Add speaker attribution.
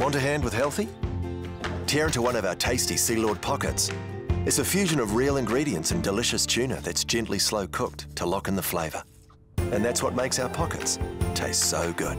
Speaker 1: Want a hand with healthy? Tear into one of our tasty Sealord pockets. It's a fusion of real ingredients and delicious tuna that's gently slow cooked to lock in the flavour. And that's what makes our pockets taste so good.